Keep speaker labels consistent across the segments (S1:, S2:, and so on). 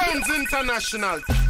S1: Brownz International.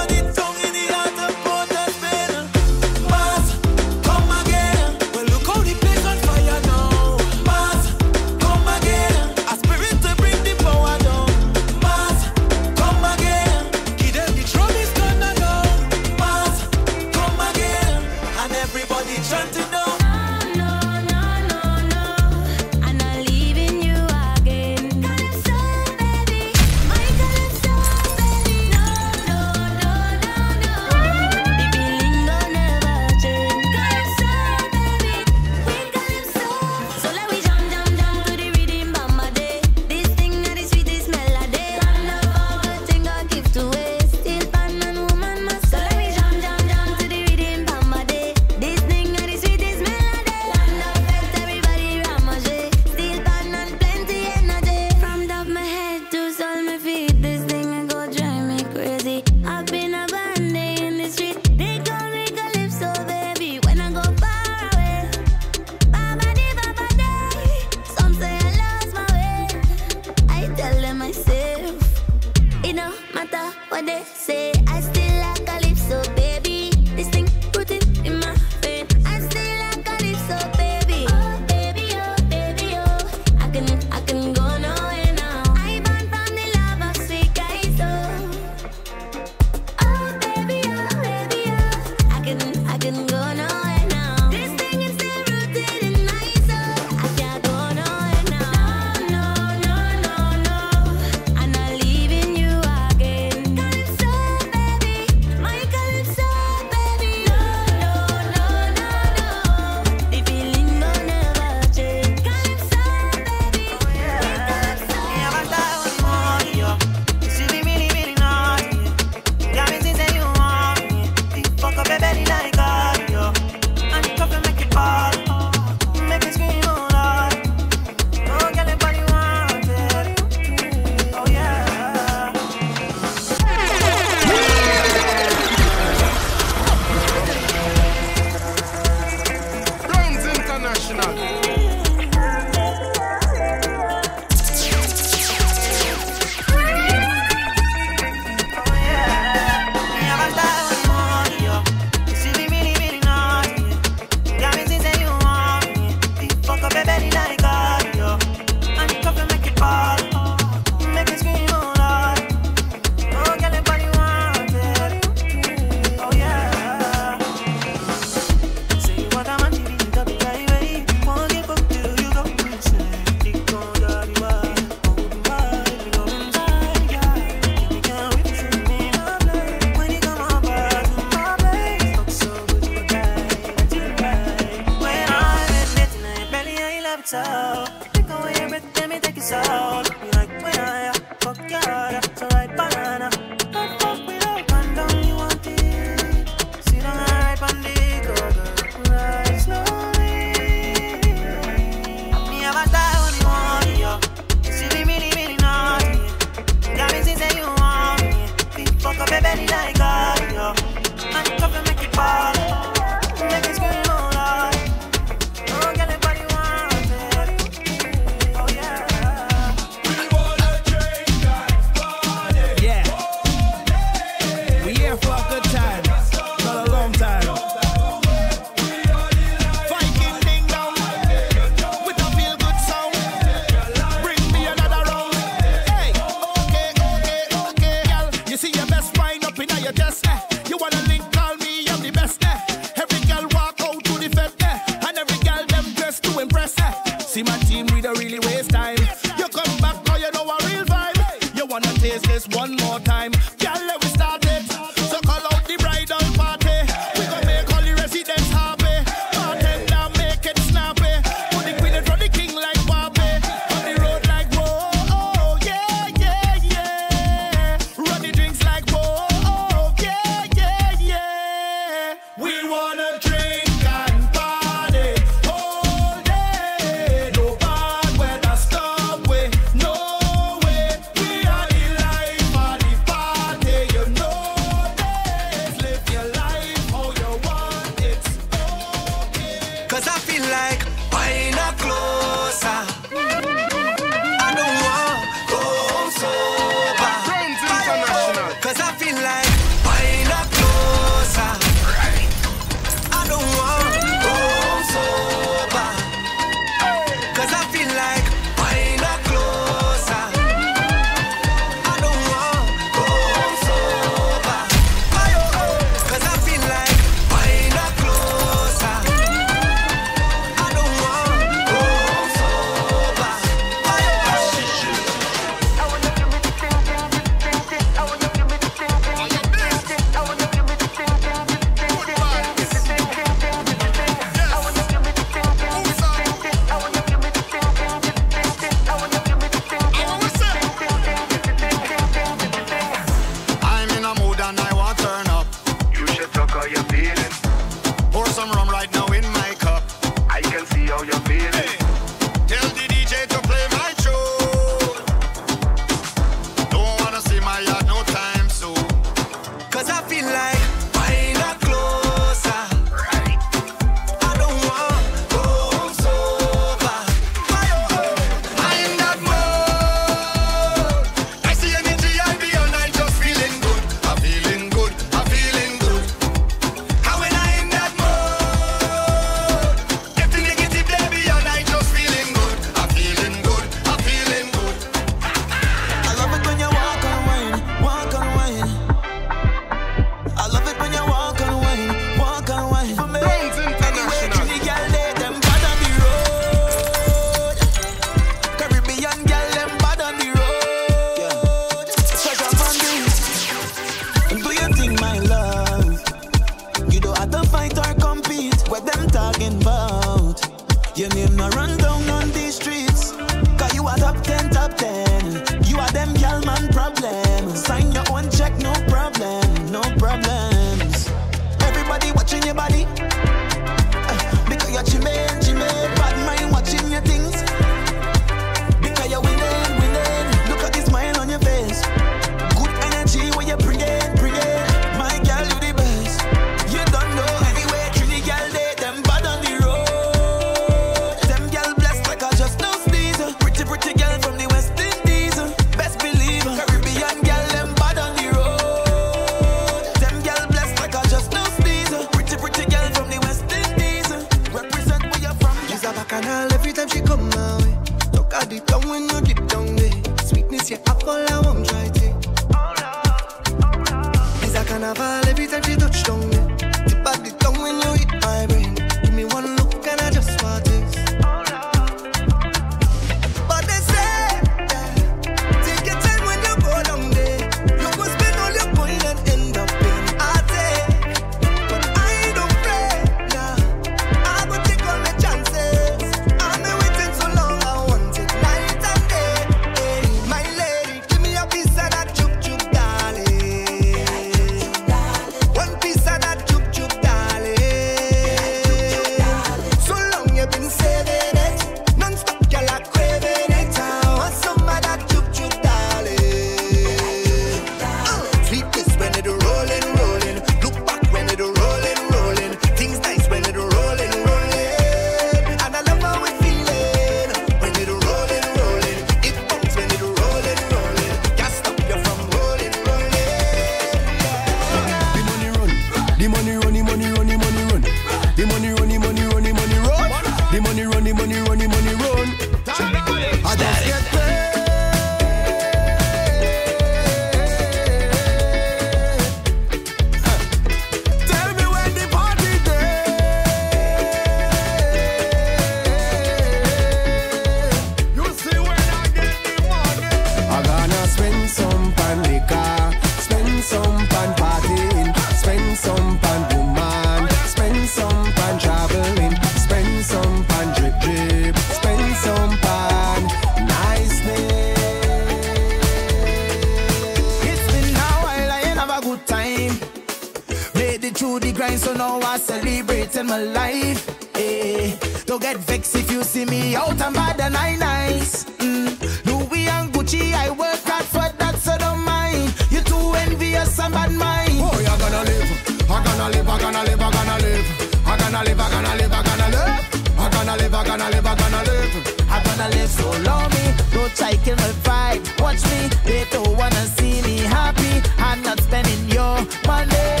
S2: coach, I cannot fight.
S3: Watch me, they don't wanna see me happy. I'm not spending your money.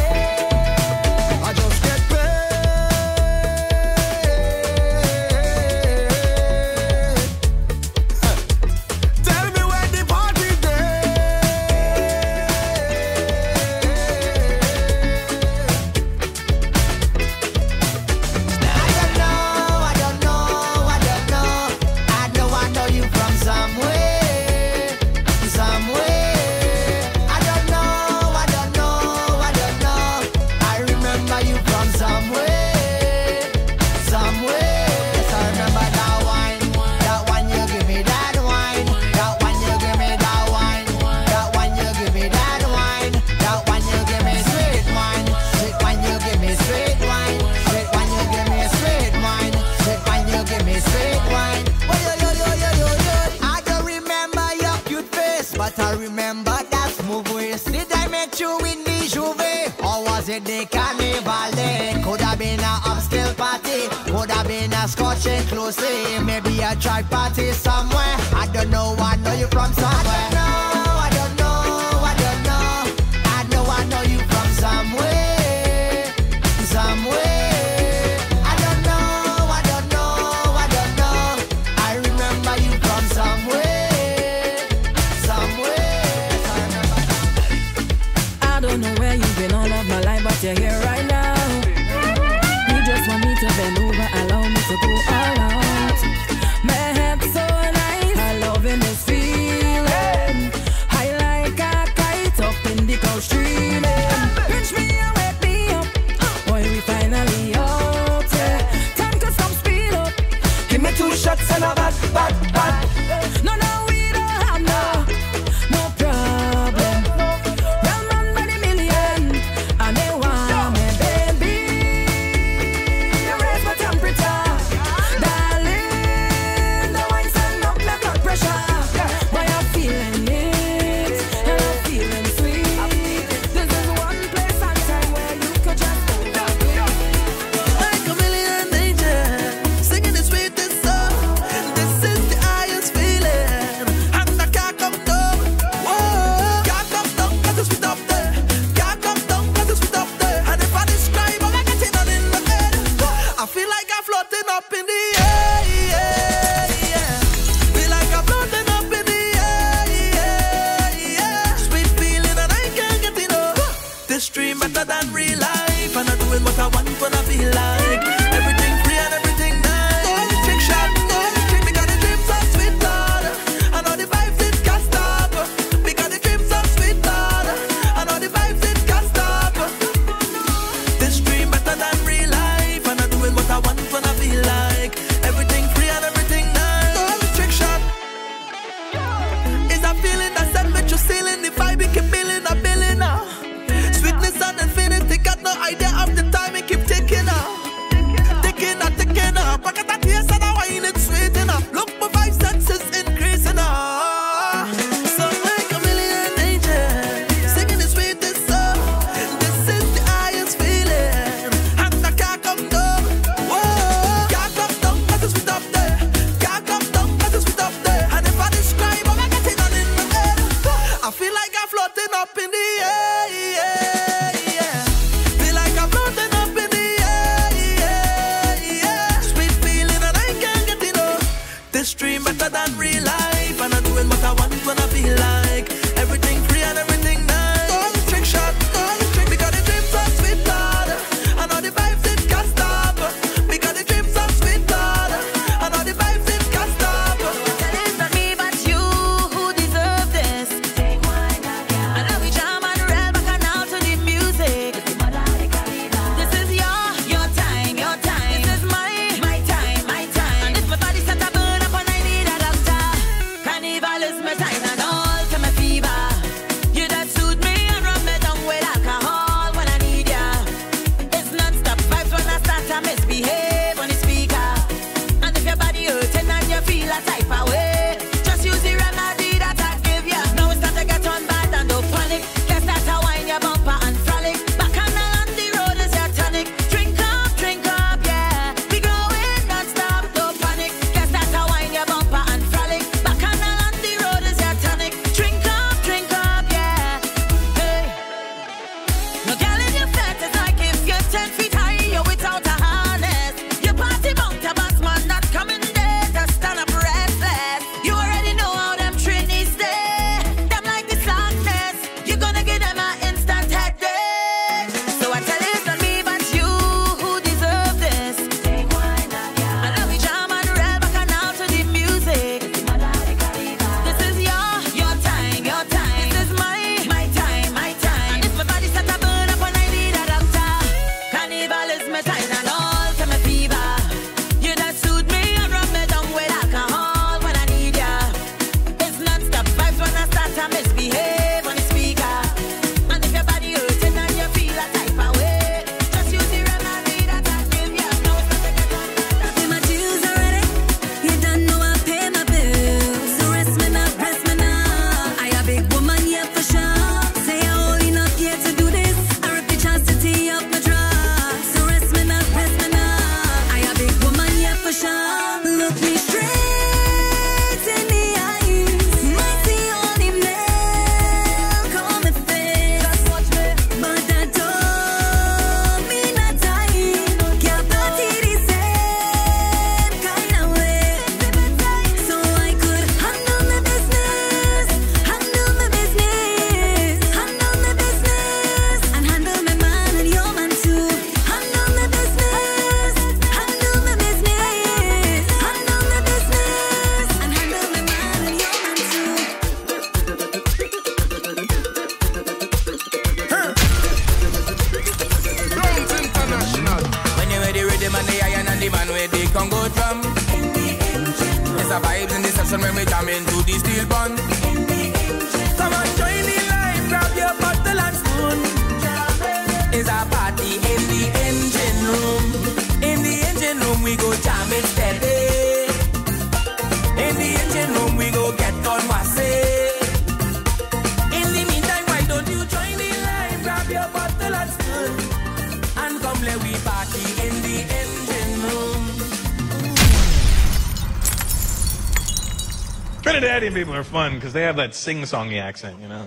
S4: fun because they have that sing-songy accent, you know.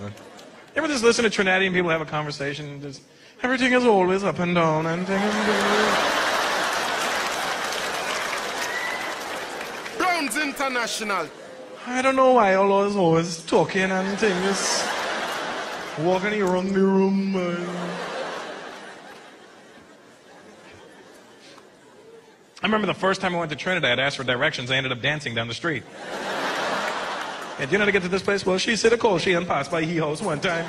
S4: You ever just listen to Trinidadian people have a conversation? Just, everything is always up and down, and things and
S5: Brownz International.
S4: I don't know why all always always talking and things. Walking around the room. man. I remember the first time I went to Trinidad, I asked for directions. I ended up dancing down the street. And you know how to get to this place? Well, she said a cold, she and pots by he hoes one time.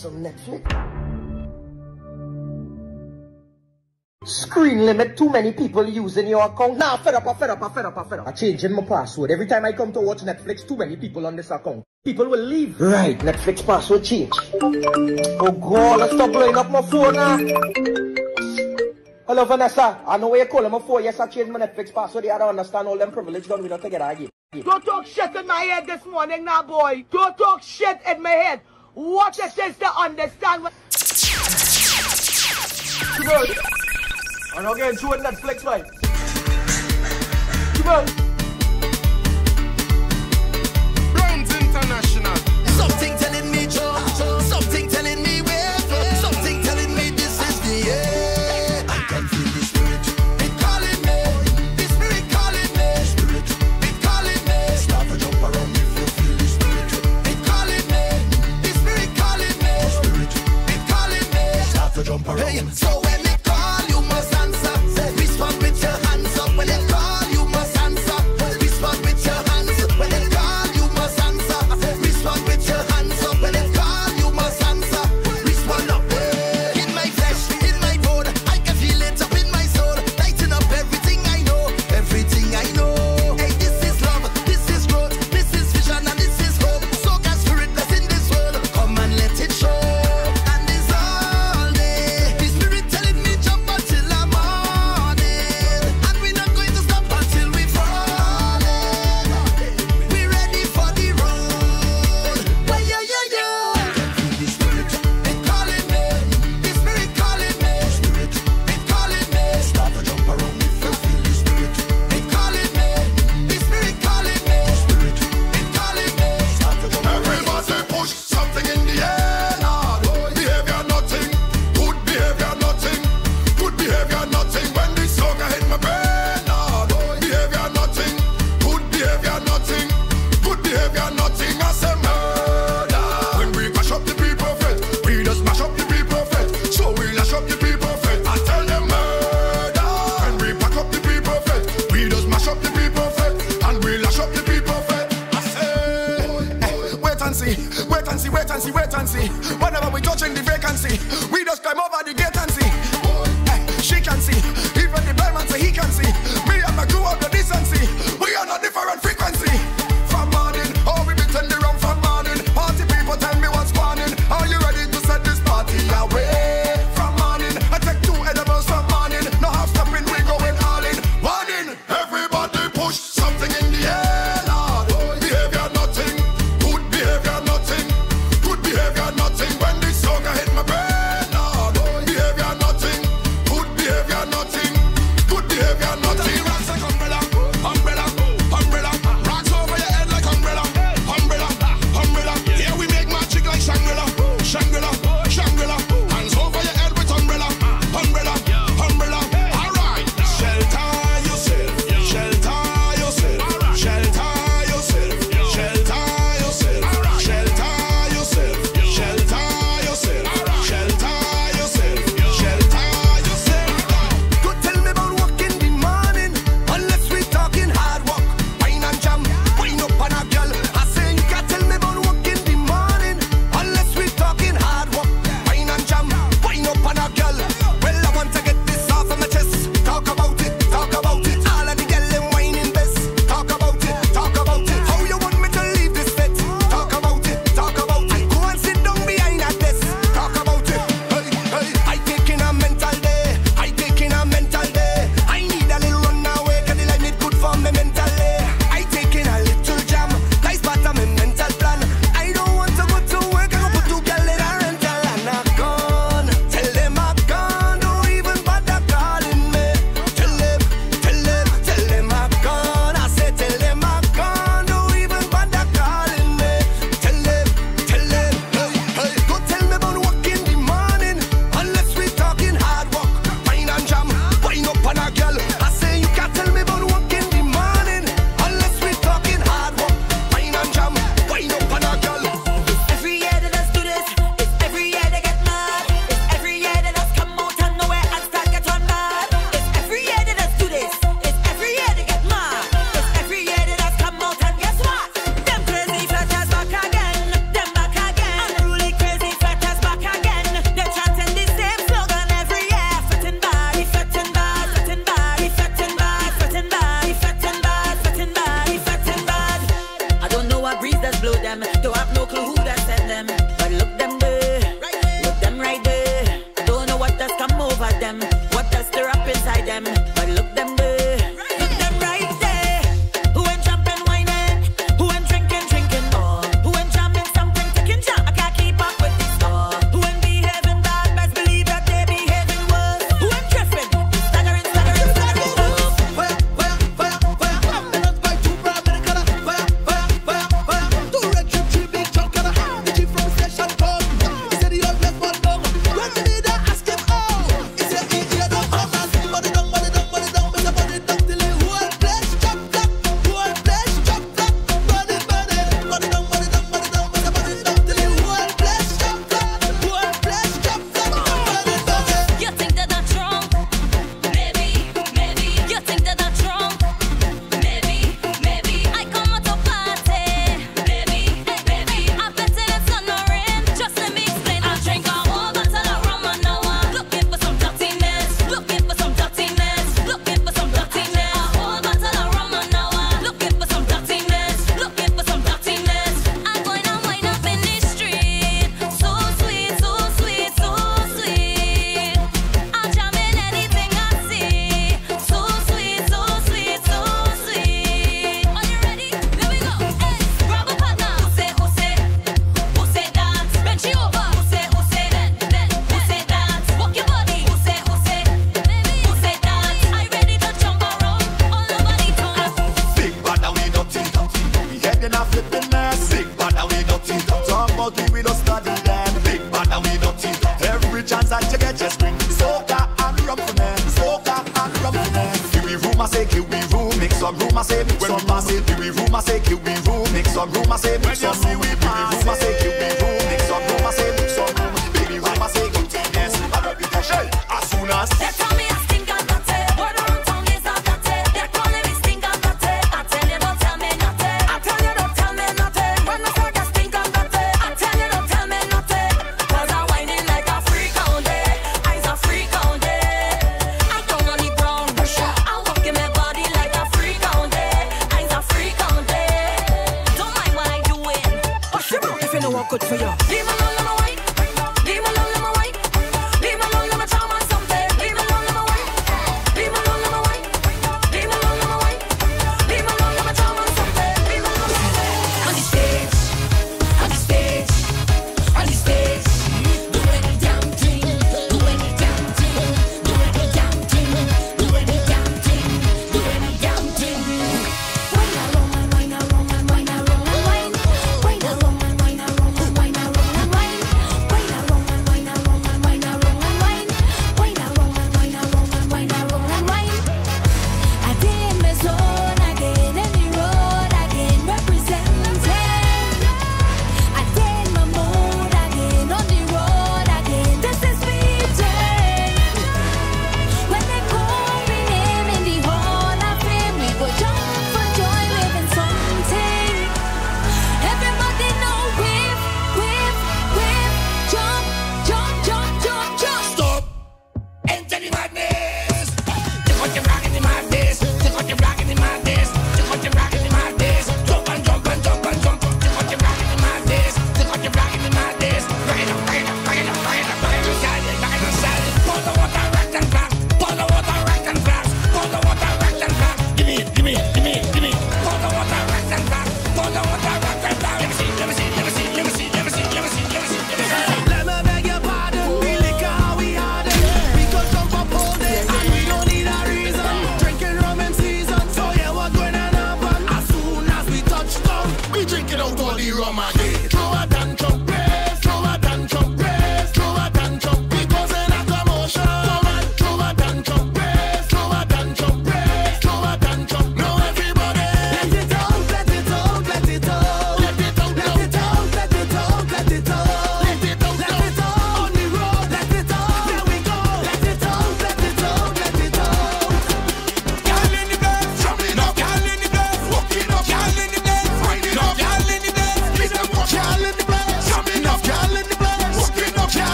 S6: till next week. Screen limit, too many people using your account. Now, nah, fed up, ah, I ah, ah, fed up, I fed up, I fed up. I'm changing my password. Every time I come to watch Netflix, too many people on this account. People will leave. Right, Netflix password change. Oh God, I stop blowing up my phone now. Hello Vanessa, I know where you're calling my phone. Yes, I changed my Netflix password. Yeah, I don't understand all them privilege gone. We don't together again.
S7: Don't talk shit in my head this morning now, boy. Don't talk shit in my head. What your sister understand?
S6: Come on. And again, show Netflix, right? Come on.
S2: to jump around. Hey, so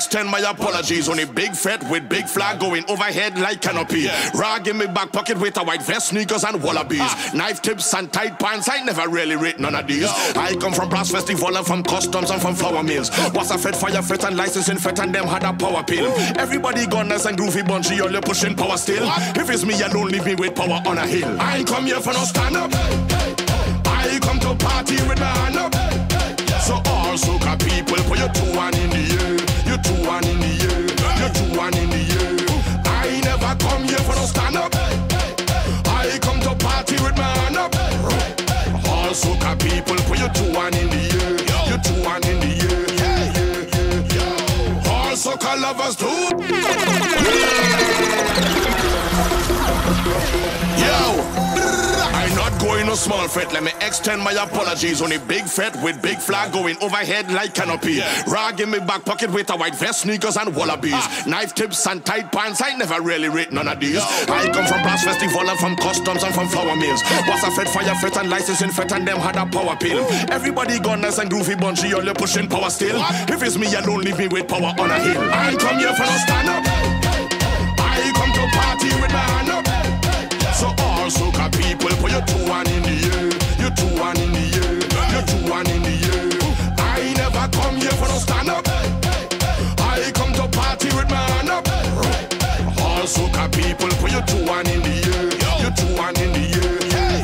S2: extend my
S8: apologies. On a
S5: big
S9: fete with
S5: big flag going overhead like canopy. Rag in my back pocket with a white vest, sneakers and wallabies. Knife tips and tight pants. I never really rate none of these. I come from brass festival and from customs and from flour mills. Was a fed fire fete and licensing fete and them had a power pill. Everybody gunners and groovy bunchy, all you pushing power still. If it's me alone, leave me with power on a hill. I ain't come here for no stand up. I come to party with my hand up. So all soca people, put your two one in the air, two in the air, your two in the air. I never come here for no stand up. I come to party with my hand up. All people, put your two one in the air, your two one in the air. All lovers too. Small fete. Let me extend my apologies. on Only big fete with big flag going overhead like canopy. Rag in my back pocket with a white vest, sneakers and wallabies. Ah. Knife tips and tight pants. I never really rate none of these. I come from brass festival and from customs and from flour mills. Was a fed fire fete and licensing fete and them had a power pill. Everybody gunners and groovy bunchy, you pushing power still. If it's me alone, leave me with power on a hill. I come here for no stand up. I come to party with my hand up. So all soca people, put your two one in put two one in the air, your two one in the air.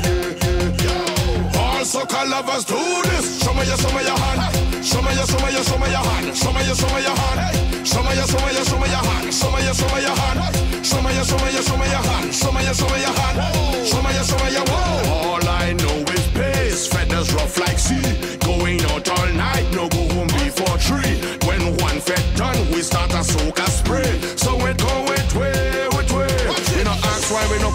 S5: All soca lovers do this. Show me your, show me your hand. Show me your, show me your, show me your hand. Show me your, show me your hand. Show me your, show me your, show me your hand. Show me your, show me your hand. Show me your, show me your, show me your hand. Show me your, show me your hand. Show me your, show me your whoa. All I know is pace. Feathers rough like sea. Going out all night, no go home before three. When one fed done, we start a soca spray. So we go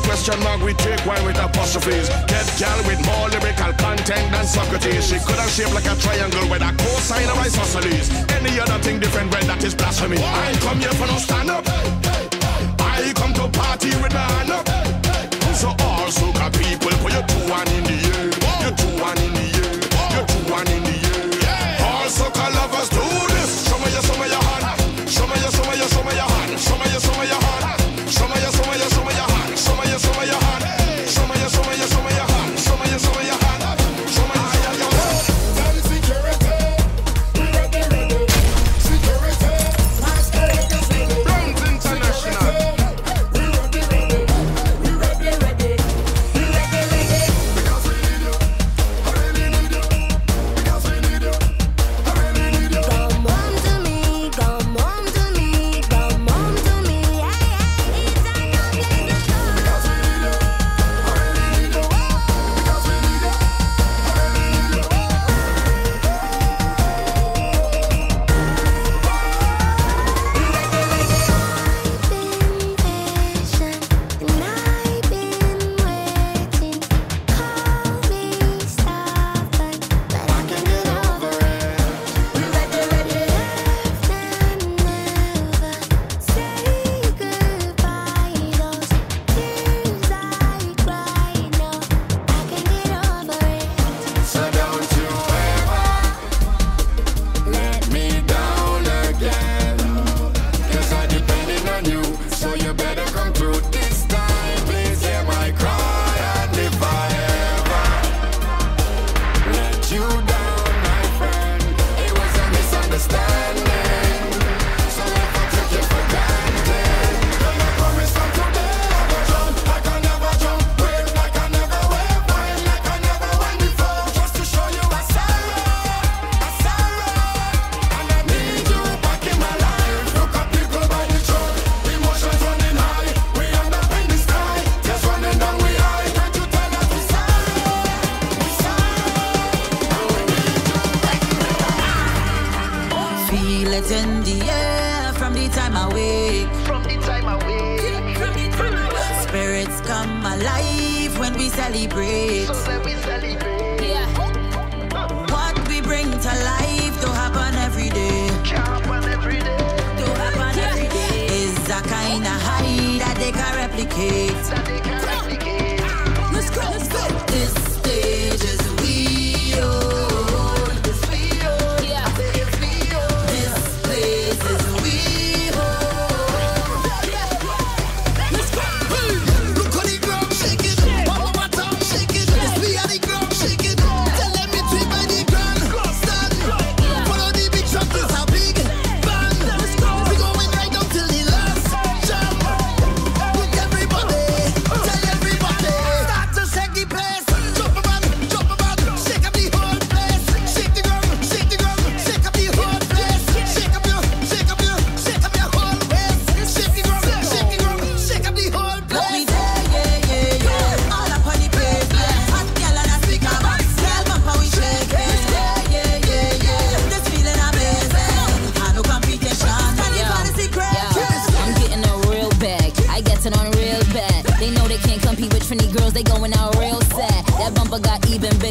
S5: question mark, we take why with apostrophes. Get gal with more lyrical content than Socrates. She could have shaped like a triangle with a cosine of isosceles. Any other thing different, red, that is blasphemy. I come here for no stand up. I come to party with my hand up. So all soca people, put your two one in the air, your two one in the air,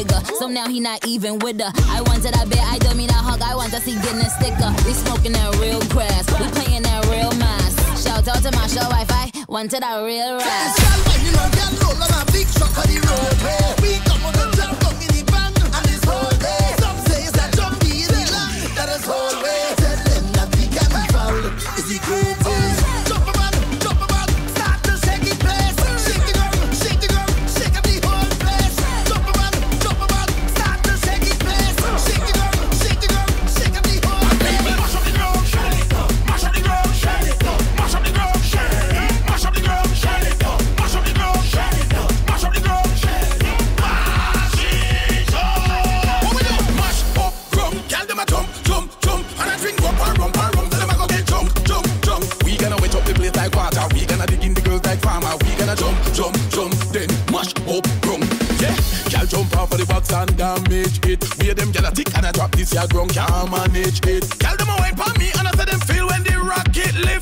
S10: So
S11: now he not even with her. I wanted a bit, I don't mean a hug. I want to see getting a sticker. We smoking that real grass, we playing that real mass. Shout out to my show Wi-Fi, wanted a real
S12: rap. Some say it's a jumpy in the land, that is.
S2: and damage it. Wear them gyal a tick and I drop this gyal ground can't manage it. Tell them a wine pon me and I say them feel when the rocket lift.